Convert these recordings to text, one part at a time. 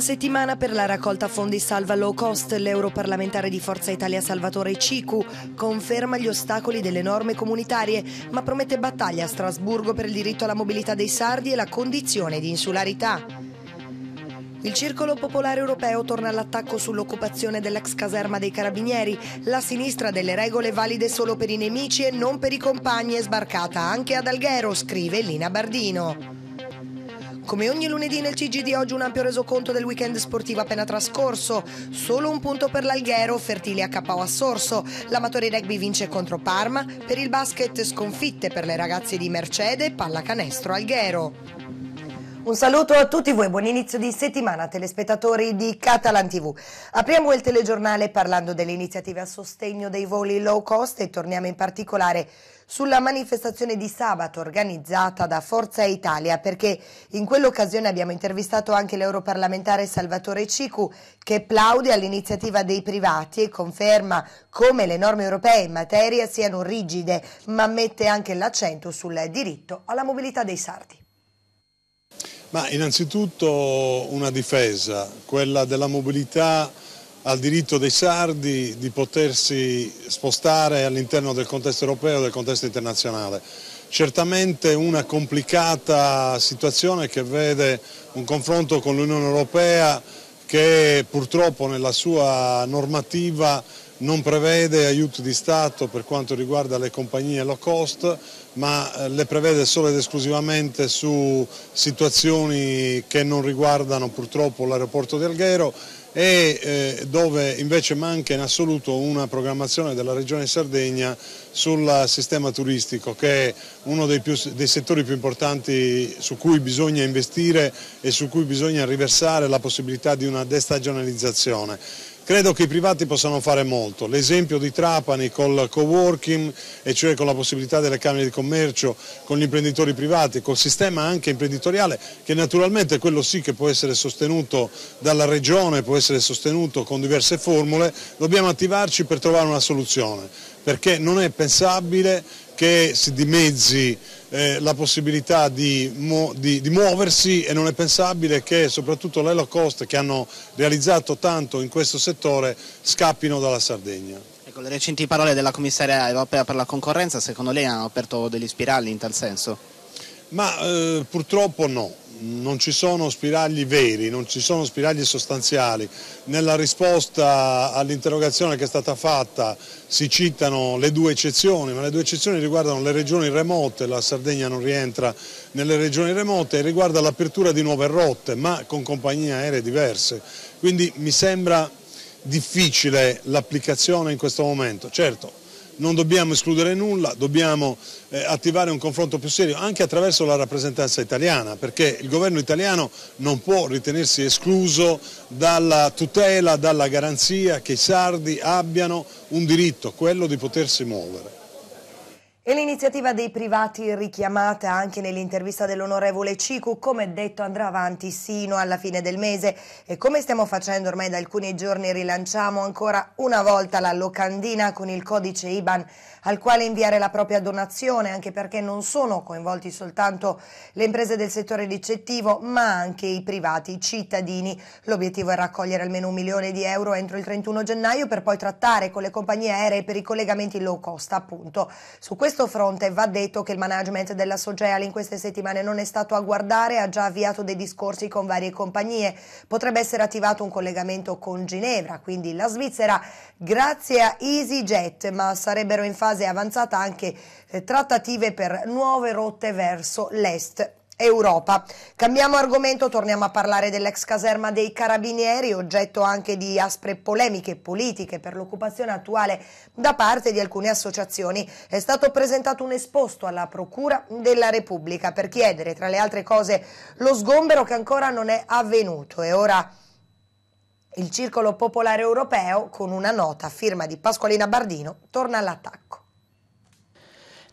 Ultima settimana per la raccolta fondi Salva Low Cost. L'europarlamentare di Forza Italia Salvatore Cicu conferma gli ostacoli delle norme comunitarie, ma promette battaglia a Strasburgo per il diritto alla mobilità dei sardi e la condizione di insularità. Il Circolo Popolare Europeo torna all'attacco sull'occupazione dell'ex caserma dei Carabinieri. La sinistra delle regole valide solo per i nemici e non per i compagni è sbarcata anche ad Alghero, scrive Lina Bardino. Come ogni lunedì nel CG di oggi un ampio resoconto del weekend sportivo appena trascorso. Solo un punto per l'Alghero, Fertili a KO a Sorso. L'Amatori Rugby vince contro Parma. Per il basket sconfitte per le ragazze di Mercede, pallacanestro Alghero. Un saluto a tutti voi, buon inizio di settimana telespettatori di Catalan TV. Apriamo il telegiornale parlando delle iniziative a sostegno dei voli low cost e torniamo in particolare sulla manifestazione di sabato organizzata da Forza Italia perché in quell'occasione abbiamo intervistato anche l'europarlamentare Salvatore Cicu che plaude all'iniziativa dei privati e conferma come le norme europee in materia siano rigide ma mette anche l'accento sul diritto alla mobilità dei sardi. Ma innanzitutto una difesa, quella della mobilità al diritto dei sardi di potersi spostare all'interno del contesto europeo e del contesto internazionale. Certamente una complicata situazione che vede un confronto con l'Unione Europea che purtroppo nella sua normativa non prevede aiuti di Stato per quanto riguarda le compagnie low cost, ma eh, le prevede solo ed esclusivamente su situazioni che non riguardano purtroppo l'aeroporto di Alghero e eh, dove invece manca in assoluto una programmazione della Regione Sardegna sul sistema turistico che è uno dei, più, dei, settori più importanti su cui bisogna investire e su cui bisogna riversare la possibilità di una destagionalizzazione. Credo che i privati possano fare molto, l'esempio di Trapani col co-working, e cioè con la possibilità delle camere di commercio, con gli imprenditori privati, col sistema anche imprenditoriale, che naturalmente è quello sì che può essere sostenuto dalla regione, può essere sostenuto con diverse formule, dobbiamo attivarci per trovare una soluzione, perché non è pensabile che si dimezzi eh, la possibilità di, di, di, muoversi e non è pensabile che soprattutto le low cost che hanno realizzato tanto in questo settore scappino dalla Sardegna. Ecco, le recenti parole della commissaria europea per la concorrenza secondo lei hanno aperto degli spirali in tal senso? Ma eh, purtroppo no non ci sono spiragli veri, non ci sono spiragli sostanziali. Nella risposta all'interrogazione che è stata fatta si citano le due eccezioni, ma le due eccezioni riguardano le regioni remote, la Sardegna non rientra nelle regioni remote e riguarda l'apertura di nuove rotte, ma con compagnie aeree diverse. Quindi mi sembra difficile l'applicazione in questo momento. Certo, non dobbiamo escludere nulla, dobbiamo eh, attivare un confronto più serio anche attraverso la rappresentanza italiana perché il governo italiano non può ritenersi escluso dalla tutela, dalla garanzia che i sardi abbiano un diritto, quello di potersi muovere. E l'iniziativa dei privati richiamata anche nell'intervista dell'onorevole Cicu, come detto andrà avanti sino alla fine del mese e come stiamo facendo ormai da alcuni giorni rilanciamo ancora una volta la locandina con il codice IBAN al quale inviare la propria donazione anche perché non sono coinvolti soltanto le imprese del settore ricettivo ma anche i privati, i cittadini. L'obiettivo è raccogliere almeno un milione di euro entro il 31 gennaio per poi trattare con le compagnie aeree per i collegamenti low cost appunto. Su questo fronte va detto che il management della Sogeal in queste settimane non è stato a guardare, ha già avviato dei discorsi con varie compagnie. Potrebbe essere attivato un collegamento con Ginevra, quindi la Svizzera, grazie a EasyJet, ma sarebbero in fase avanzata anche eh, trattative per nuove rotte verso l'est Europa. Cambiamo argomento, torniamo a parlare dell'ex caserma dei carabinieri, oggetto anche di aspre polemiche politiche per l'occupazione attuale da parte di alcune associazioni. È stato presentato un esposto alla Procura della Repubblica per chiedere, tra le altre cose, lo sgombero che ancora non è avvenuto e ora il Circolo Popolare Europeo, con una nota firma di Pasqualina Bardino, torna all'attacco.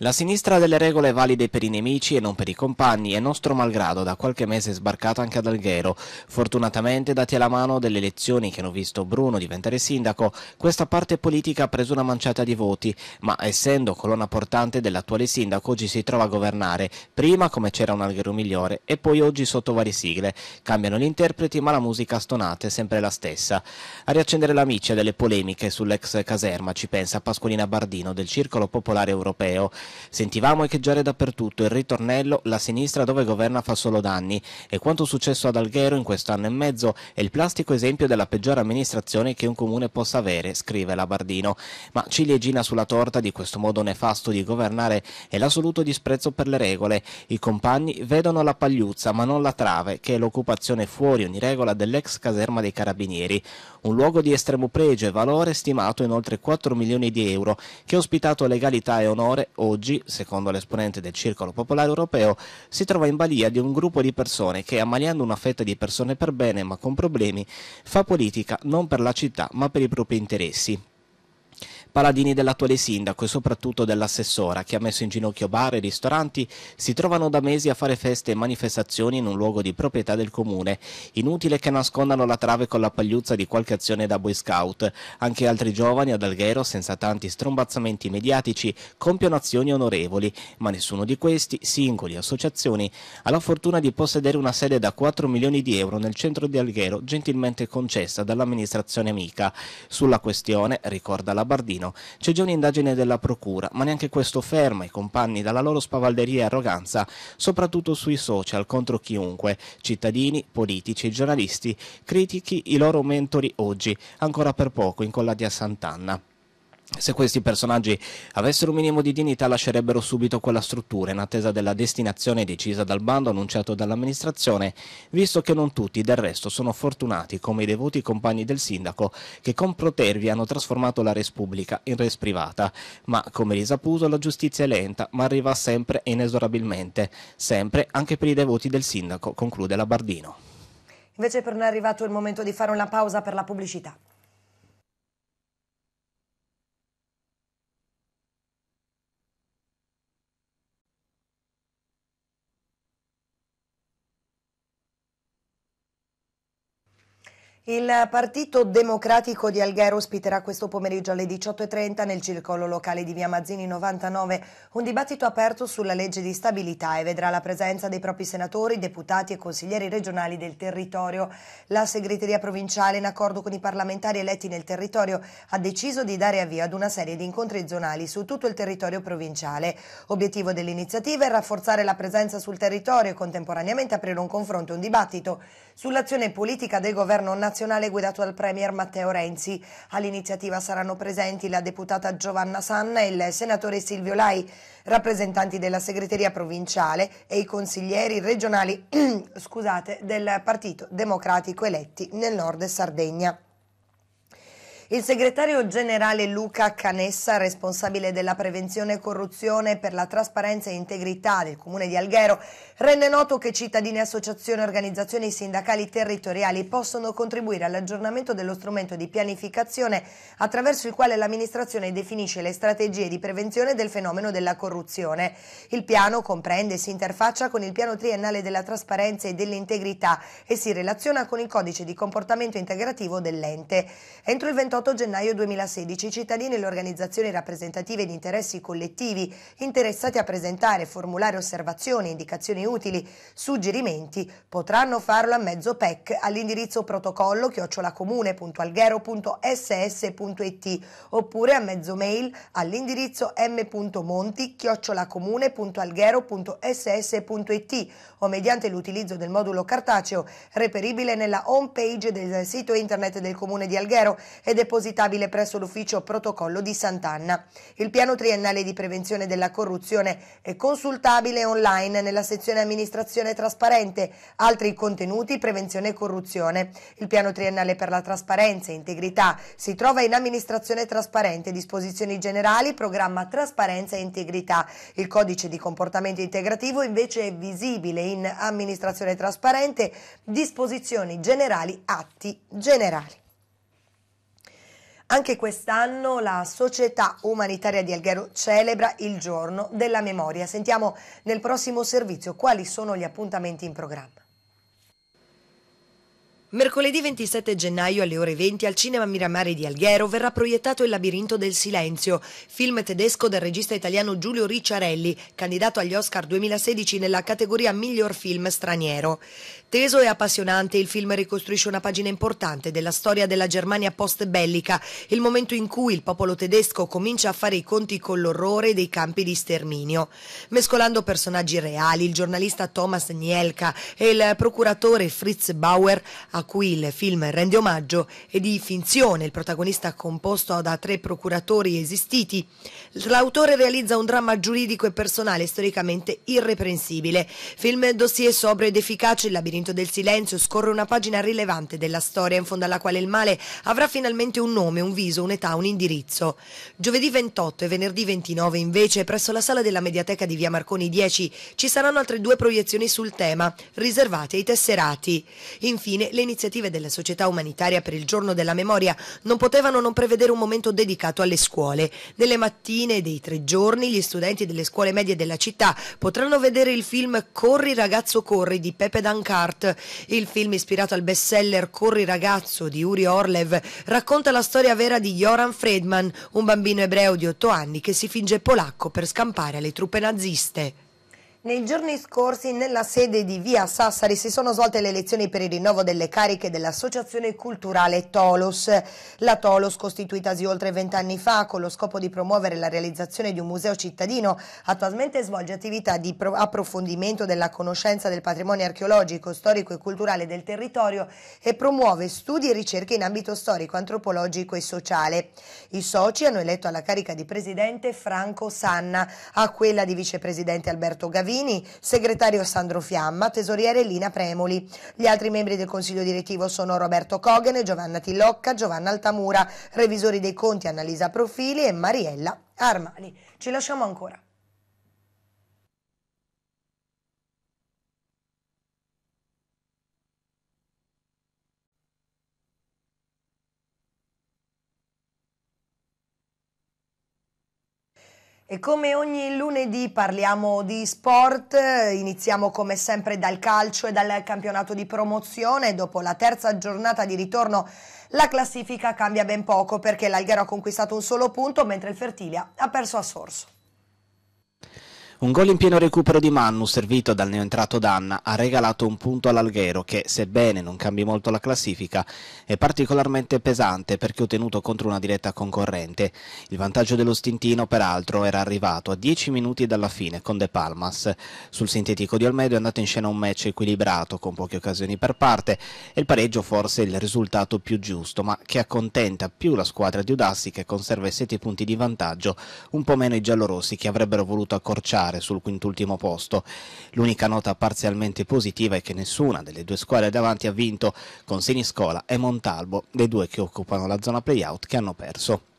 La sinistra delle regole valide per i nemici e non per i compagni è nostro malgrado da qualche mese sbarcato anche ad Alghero. Fortunatamente, dati alla mano delle elezioni che hanno visto Bruno diventare sindaco, questa parte politica ha preso una manciata di voti, ma essendo colonna portante dell'attuale sindaco oggi si trova a governare, prima come c'era un Alghero migliore e poi oggi sotto varie sigle. Cambiano gli interpreti ma la musica stonata è sempre la stessa. A riaccendere la delle polemiche sull'ex caserma ci pensa Pasqualina Bardino del Circolo Popolare Europeo. Sentivamo echeggiare dappertutto il ritornello «La sinistra dove governa fa solo danni» e quanto successo ad Alghero in questo anno e mezzo è il plastico esempio della peggiore amministrazione che un comune possa avere, scrive la Bardino. Ma ciliegina sulla torta di questo modo nefasto di governare è l'assoluto disprezzo per le regole. I compagni vedono la pagliuzza ma non la trave, che è l'occupazione fuori ogni regola dell'ex caserma dei carabinieri. Un luogo di estremo pregio e valore stimato in oltre 4 milioni di euro, che ha ospitato legalità e onore oggi oggi, secondo l'esponente del Circolo Popolare Europeo, si trova in balia di un gruppo di persone che, ammaliando una fetta di persone per bene ma con problemi, fa politica non per la città ma per i propri interessi. Paladini dell'attuale sindaco e soprattutto dell'assessora che ha messo in ginocchio bar e ristoranti si trovano da mesi a fare feste e manifestazioni in un luogo di proprietà del comune. Inutile che nascondano la trave con la pagliuzza di qualche azione da boy scout. Anche altri giovani ad Alghero, senza tanti strombazzamenti mediatici, compiono azioni onorevoli, ma nessuno di questi, singoli associazioni, ha la fortuna di possedere una sede da 4 milioni di euro nel centro di Alghero, gentilmente concessa dall'amministrazione amica. Sulla questione, ricorda la Bardino, Torino. C'è già un'indagine della Procura, ma neanche questo ferma i compagni dalla loro spavalderia e arroganza, soprattutto sui social contro chiunque, cittadini, politici, giornalisti, critichi i loro mentori oggi, ancora per poco incollati a Sant'Anna. Se questi personaggi avessero un minimo di dignità lascerebbero subito quella struttura in attesa della destinazione decisa dal bando annunciato dall'amministrazione, visto che non tutti del resto sono fortunati come i devoti compagni del sindaco che con protervi hanno trasformato la res pubblica in res privata. Ma come risaputo la giustizia è lenta ma arriva sempre e inesorabilmente, sempre anche per i devoti del sindaco, conclude la Bardino. Invece per noi è arrivato il momento di fare una pausa per la pubblicità. Il Partito Democratico di Alghero ospiterà questo pomeriggio alle 18.30 nel circolo locale di Via Mazzini 99 un dibattito aperto sulla legge di stabilità e vedrà la presenza dei propri senatori, deputati e consiglieri regionali del territorio. La segreteria provinciale, in accordo con i parlamentari eletti nel territorio, ha deciso di dare avvio ad una serie di incontri zonali su tutto il territorio provinciale. Obiettivo dell'iniziativa è rafforzare la presenza sul territorio e contemporaneamente aprire un confronto e un dibattito sull'azione politica del governo nazionale guidato dal Premier Matteo Renzi. All'iniziativa saranno presenti la deputata Giovanna Sanna e il senatore Silvio Lai, rappresentanti della segreteria provinciale e i consiglieri regionali scusate, del Partito Democratico eletti nel nord Sardegna. Il segretario generale Luca Canessa, responsabile della prevenzione corruzione per la trasparenza e integrità del comune di Alghero, rende noto che cittadini, associazioni e organizzazioni sindacali territoriali possono contribuire all'aggiornamento dello strumento di pianificazione attraverso il quale l'amministrazione definisce le strategie di prevenzione del fenomeno della corruzione. Il piano comprende e si interfaccia con il piano triennale della trasparenza e dell'integrità e si relaziona con il codice di comportamento integrativo dell'ente. Entro il 28 28 gennaio 2016 i cittadini e le organizzazioni rappresentative di interessi collettivi interessati a presentare formulare osservazioni, indicazioni utili, suggerimenti potranno farlo a mezzo PEC all'indirizzo protocollo chiocciolacomune.alghero.ss.it oppure a mezzo mail all'indirizzo m.monti chiocciolacomune.alghero.ss.it o mediante l'utilizzo del modulo cartaceo reperibile nella home page del sito internet del comune di Alghero ed è depositabile presso l'ufficio protocollo di Sant'Anna. Il piano triennale di prevenzione della corruzione è consultabile online nella sezione amministrazione trasparente, altri contenuti prevenzione e corruzione. Il piano triennale per la trasparenza e integrità si trova in amministrazione trasparente, disposizioni generali, programma trasparenza e integrità. Il codice di comportamento integrativo invece è visibile in amministrazione trasparente, disposizioni generali, atti generali. Anche quest'anno la Società Umanitaria di Alghero celebra il giorno della memoria. Sentiamo nel prossimo servizio quali sono gli appuntamenti in programma. Mercoledì 27 gennaio alle ore 20 al Cinema Miramare di Alghero verrà proiettato Il labirinto del silenzio, film tedesco del regista italiano Giulio Ricciarelli, candidato agli Oscar 2016 nella categoria Miglior film straniero. Teso e appassionante, il film ricostruisce una pagina importante della storia della Germania post-bellica, il momento in cui il popolo tedesco comincia a fare i conti con l'orrore dei campi di sterminio. Mescolando personaggi reali, il giornalista Thomas Nielka e il procuratore Fritz Bauer a cui il film rende omaggio, e di finzione, il protagonista composto da tre procuratori esistiti. L'autore realizza un dramma giuridico e personale storicamente irreprensibile. Film dossier sobrio ed efficace, Il labirinto del silenzio scorre una pagina rilevante della storia in fondo alla quale il male avrà finalmente un nome, un viso, un'età, un indirizzo. Giovedì 28 e venerdì 29 invece, presso la sala della Mediateca di Via Marconi 10, ci saranno altre due proiezioni sul tema, riservate ai tesserati. Infine, le iniziative della società umanitaria per il giorno della memoria non potevano non prevedere un momento dedicato alle scuole. Nelle mattine dei tre giorni gli studenti delle scuole medie della città potranno vedere il film Corri ragazzo corri di Pepe Dancart. Il film ispirato al bestseller Corri ragazzo di Uri Orlev racconta la storia vera di Joran Friedman, un bambino ebreo di otto anni che si finge polacco per scampare alle truppe naziste. Nei giorni scorsi nella sede di Via Sassari si sono svolte le elezioni per il rinnovo delle cariche dell'Associazione Culturale Tolos. La Tolos, costituitasi oltre vent'anni fa con lo scopo di promuovere la realizzazione di un museo cittadino, attualmente svolge attività di approfondimento della conoscenza del patrimonio archeologico, storico e culturale del territorio e promuove studi e ricerche in ambito storico, antropologico e sociale. I soci hanno eletto alla carica di presidente Franco Sanna, a quella di vicepresidente Alberto Gavini, Salvini, segretario Sandro Fiamma, tesoriere Lina Premoli. Gli altri membri del consiglio direttivo sono Roberto Cogene, Giovanna Tillocca, Giovanna Altamura, revisori dei conti Annalisa Profili e Mariella Armani. Ci lasciamo ancora. E come ogni lunedì parliamo di sport, iniziamo come sempre dal calcio e dal campionato di promozione. Dopo la terza giornata di ritorno la classifica cambia ben poco perché l'Alghero ha conquistato un solo punto mentre il Fertilia ha perso a Sorso. Un gol in pieno recupero di Mannu, servito dal neoentrato Danna, ha regalato un punto all'Alghero che, sebbene non cambi molto la classifica, è particolarmente pesante perché ottenuto contro una diretta concorrente. Il vantaggio dello Stintino, peraltro, era arrivato a 10 minuti dalla fine con De Palmas. Sul sintetico di Olmedo è andato in scena un match equilibrato, con poche occasioni per parte, e il pareggio forse il risultato più giusto, ma che accontenta più la squadra di Udassi che conserva i 7 punti di vantaggio, un po' meno i giallorossi che avrebbero voluto accorciare lottare sul quintultimo posto. L'unica nota parzialmente positiva è che nessuna delle due squadre davanti ha vinto, con Seniscola e Montalbo, dei due che occupano la zona playout che hanno perso.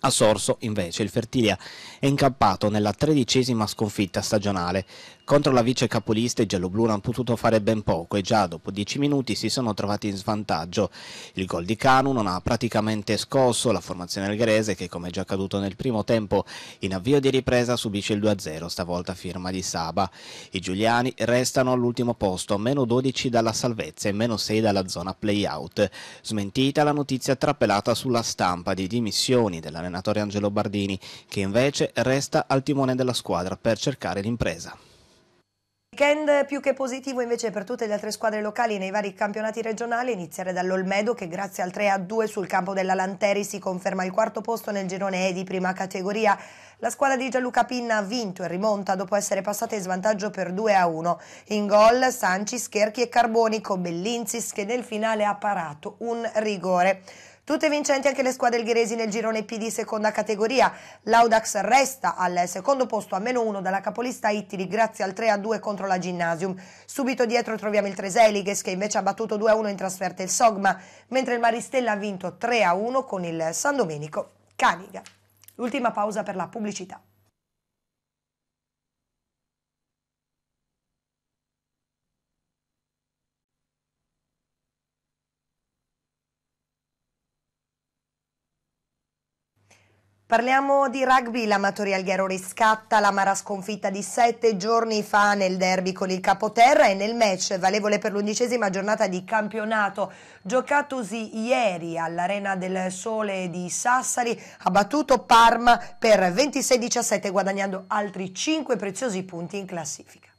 A Sorso, invece, il Fertilia è incappato nella tredicesima sconfitta stagionale, contro la vice capolista i gialloblu hanno potuto fare ben poco e già dopo dieci minuti si sono trovati in svantaggio. Il gol di Canu non ha praticamente scosso la formazione algherese che, come già accaduto nel primo tempo, in avvio di ripresa subisce il 2-0, stavolta firma di Saba. I giuliani restano all'ultimo posto, meno 12 dalla salvezza e meno 6 dalla zona play-out. Smentita la notizia trappelata sulla stampa di dimissioni dell'allenatore Angelo Bardini, che invece resta al timone della squadra per cercare l'impresa. Weekend più che positivo invece per tutte le altre squadre locali nei vari campionati regionali, iniziare dall'Olmedo che grazie al 3-2 sul campo della Lanteri si conferma il quarto posto nel girone E di prima categoria. La squadra di Gianluca Pinna ha vinto e rimonta dopo essere passata in svantaggio per 2-1. In gol Sanci, Scherchi e Carboni con Bellinzis che nel finale ha parato un rigore. Tutte vincenti anche le squadre algheresi nel girone P di seconda categoria. L'Audax resta al secondo posto a meno uno dalla capolista Ittili grazie al 3-2 contro la Gymnasium. Subito dietro troviamo il Treseliges che invece ha battuto 2-1 in trasferta il Sogma, mentre il Maristella ha vinto 3-1 con il San Domenico Caniga. L'ultima pausa per la pubblicità. Parliamo di rugby, l'Amatori Alghero riscatta l'amara sconfitta di sette giorni fa nel derby con il Capoterra e nel match valevole per l'undicesima giornata di campionato giocatosi ieri all'Arena del Sole di Sassari ha battuto Parma per 26-17 guadagnando altri 5 preziosi punti in classifica.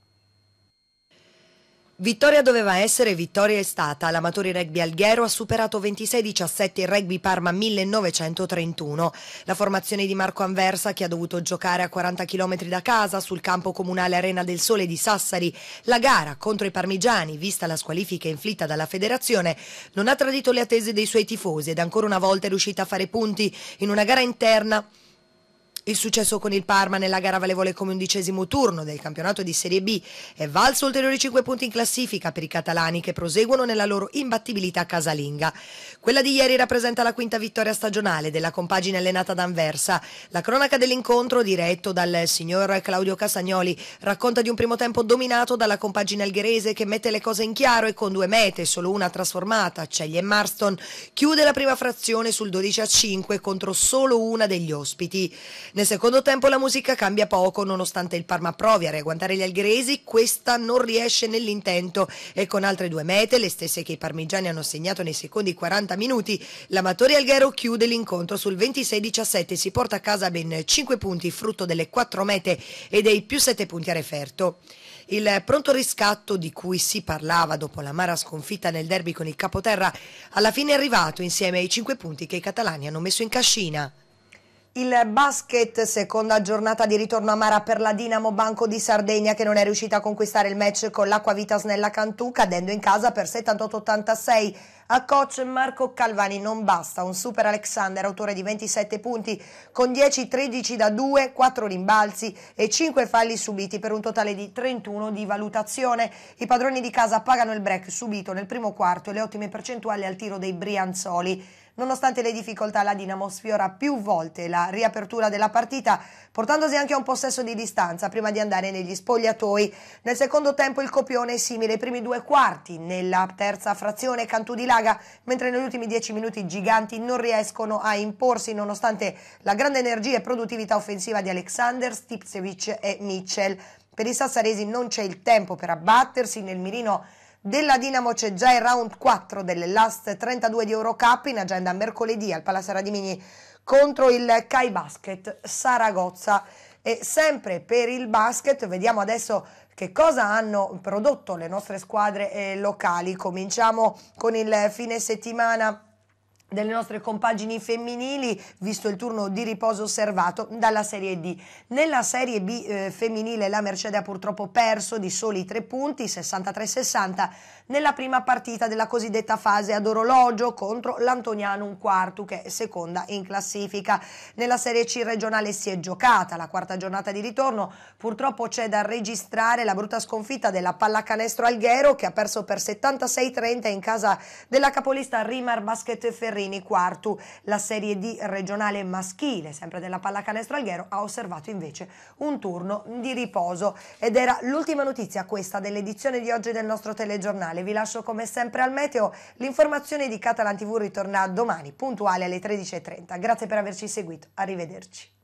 Vittoria doveva essere, vittoria è stata. L'Amatori Rugby Alghero ha superato 26-17 il Rugby Parma 1931. La formazione di Marco Anversa, che ha dovuto giocare a 40 km da casa sul campo comunale Arena del Sole di Sassari, la gara contro i parmigiani, vista la squalifica inflitta dalla federazione, non ha tradito le attese dei suoi tifosi ed ancora una volta è riuscita a fare punti in una gara interna il successo con il Parma nella gara valevole come undicesimo turno del campionato di Serie B è valso ulteriori 5 punti in classifica per i catalani che proseguono nella loro imbattibilità casalinga. Quella di ieri rappresenta la quinta vittoria stagionale della compagine allenata da Anversa. La cronaca dell'incontro, diretto dal signor Claudio Casagnoli, racconta di un primo tempo dominato dalla compagine algherese che mette le cose in chiaro e con due mete, solo una trasformata, Ceglie e Marston, chiude la prima frazione sul 12 a 5 contro solo una degli ospiti. Nel secondo tempo la musica cambia poco, nonostante il Parma provi a riagguantare gli algheresi, questa non riesce nell'intento e con altre due mete, le stesse che i parmigiani hanno segnato nei secondi 40 minuti, l'Amatori Alghero chiude l'incontro sul 26-17 e si porta a casa ben 5 punti, frutto delle 4 mete e dei più 7 punti a referto. Il pronto riscatto di cui si parlava dopo la mara sconfitta nel derby con il Capoterra alla fine è arrivato insieme ai 5 punti che i catalani hanno messo in cascina. Il basket, seconda giornata di ritorno amara per la Dinamo Banco di Sardegna che non è riuscita a conquistare il match con l'Acquavita Snella Cantù cadendo in casa per 78-86. A coach Marco Calvani non basta, un super Alexander autore di 27 punti con 10-13 da 2, 4 rimbalzi e 5 falli subiti per un totale di 31 di valutazione. I padroni di casa pagano il break subito nel primo quarto e le ottime percentuali al tiro dei Brianzoli. Nonostante le difficoltà, la Dinamo sfiora più volte la riapertura della partita, portandosi anche a un possesso di distanza prima di andare negli spogliatoi. Nel secondo tempo il copione è simile ai primi due quarti. Nella terza frazione Cantù di Laga, mentre negli ultimi dieci minuti i giganti non riescono a imporsi nonostante la grande energia e produttività offensiva di Alexander, Stipsevic e Mitchell. Per i sassaresi non c'è il tempo per abbattersi nel mirino della Dinamo c'è già il round 4 delle last 32 di Eurocup in agenda mercoledì al Palazzo Radimini contro il Kai Basket Saragozza. E sempre per il basket vediamo adesso che cosa hanno prodotto le nostre squadre eh, locali. Cominciamo con il fine settimana delle nostre compagini femminili, visto il turno di riposo osservato dalla Serie D. Nella Serie B eh, femminile la Mercedes ha purtroppo perso di soli tre punti, 63-60, nella prima partita della cosiddetta fase ad orologio contro l'Antonianum Quartu, che è seconda in classifica. Nella Serie C regionale si è giocata la quarta giornata di ritorno, purtroppo c'è da registrare la brutta sconfitta della pallacanestro Alghero che ha perso per 76-30 in casa della capolista Rimar Basket Ferrari Ferrini quartu. La Serie D regionale maschile, sempre della pallacanestro Alghero, ha osservato invece un turno di riposo. Ed era l'ultima notizia questa dell'edizione di oggi del nostro telegiornale. Vi lascio come sempre al meteo. L'informazione di Catalan TV ritorna domani, puntuale alle 13.30. Grazie per averci seguito. Arrivederci.